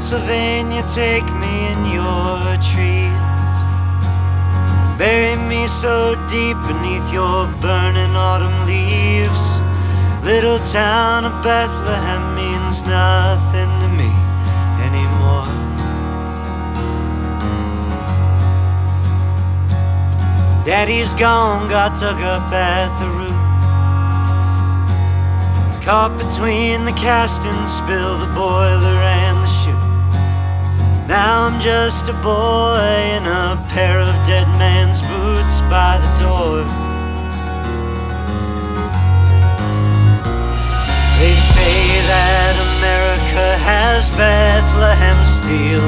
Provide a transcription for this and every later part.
Pennsylvania, take me in your trees. Bury me so deep beneath your burning autumn leaves. Little town of Bethlehem means nothing to me anymore. Daddy's gone, got dug up at the root. Caught between the casting, spill the boiler and the chute. I'm just a boy in a pair of dead man's boots by the door. They say that America has Bethlehem steel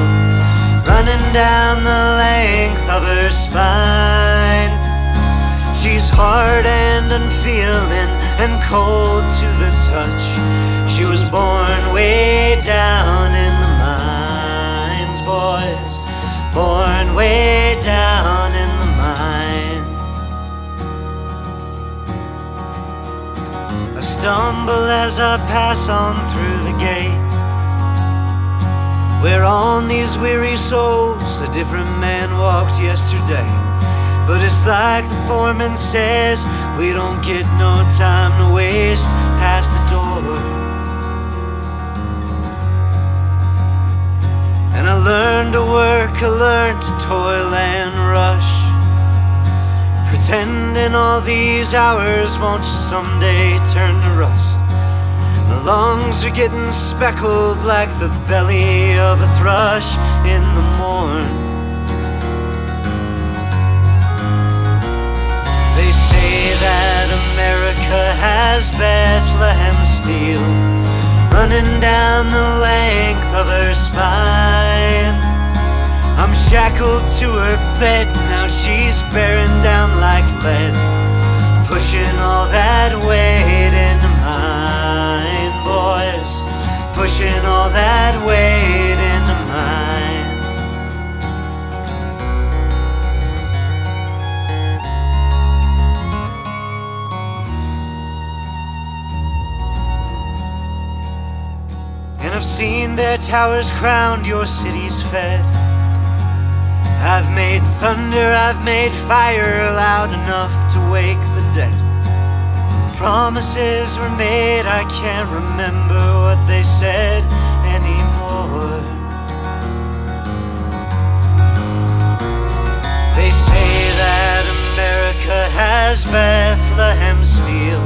running down the length of her spine. She's hard and unfeeling and cold to the touch. She was born way down boys. Born way down in the mine. I stumble as I pass on through the gate. Where on these weary souls a different man walked yesterday. But it's like the foreman says, we don't get no time to waste past the door. Learned to work, I learned to toil and rush. Pretending all these hours won't you someday turn to rust. My lungs are getting speckled like the belly of a thrush in the morn. They say that America has Bethlehem steel running down the length of her spine. Shackled to her bed, now she's bearing down like lead, pushing all that weight into mine, boys, pushing all that weight into mine. And I've seen their towers crowned, your cities fed. I've made thunder, I've made fire loud enough to wake the dead. Promises were made, I can't remember what they said anymore. They say that America has Bethlehem steel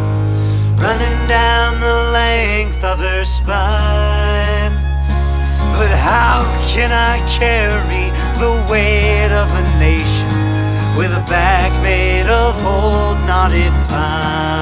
running down the length of her spine. But how can I carry the weight of a nation with a back made of old knotted pine.